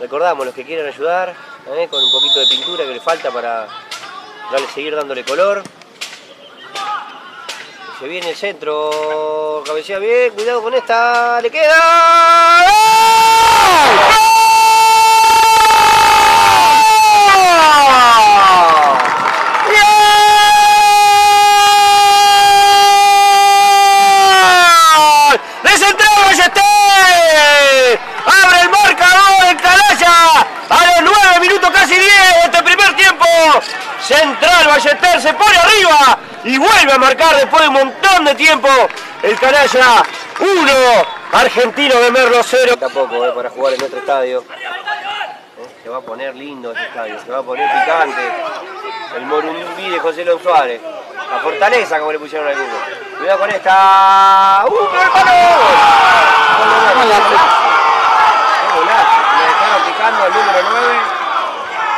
Recordamos, los que quieran ayudar, ¿eh? con un poquito de pintura que le falta para darle, seguir dándole color. Se viene el centro, cabecea bien, cuidado con esta, le queda. ¡Gol! ¡De central Ballester! ¡Abre el marcador el Calaya! A los 9 minutos casi 10 de este primer tiempo. Central Ballester se pone arriba y vuelve a marcar después de un montón de tiempo. El Canalla 1, Argentino de Merlo 0. Tampoco eh, para jugar en nuestro estadio. Eh, Se va a poner lindo este estadio, se va a poner picante. El Morumbí de José León Suárez. La fortaleza, como le pusieron a algunos. Cuidado con esta. ¡Uh, pero el palo! Golazo. Qué golazo. Le dejaron picando al número 9.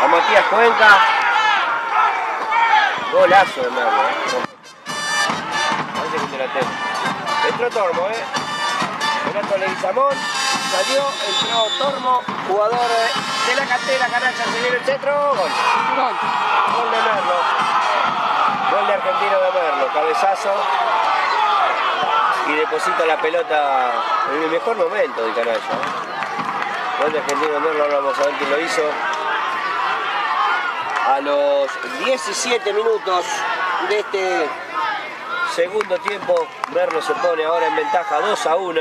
A Matías Cuenca. Golazo de Merlo, ¿eh? Parece que se la tengo. Entró Tormo, ¿eh? Renato Leguizamón. Salió, entró Tormo, jugador eh, de la cantera, Canacha, se viene el centro. Gol. Gol de Merlo. Gol de Argentino de Merlo. Cabezazo. Y deposita la pelota en el mejor momento de Canalla. ¿eh? Gol de Argentino de Merlo, ahora vamos a ver quién lo hizo. A los 17 minutos de este segundo tiempo, Merlo se pone ahora en ventaja 2 a 1.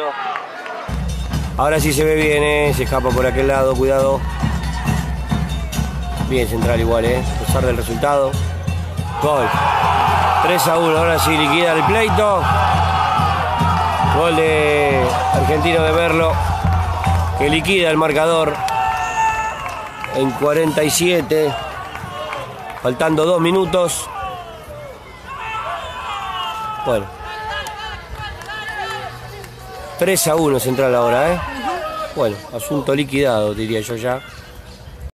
Ahora sí se ve bien, ¿eh? se escapa por aquel lado, cuidado. Bien central igual, ¿eh? a pesar del resultado. Gol. 3 a 1, ahora sí liquida el pleito. Gol de Argentino de Merlo, que liquida el marcador en 47. Faltando dos minutos. Bueno. 3 a 1 central ahora, ¿eh? Bueno, asunto liquidado, diría yo ya.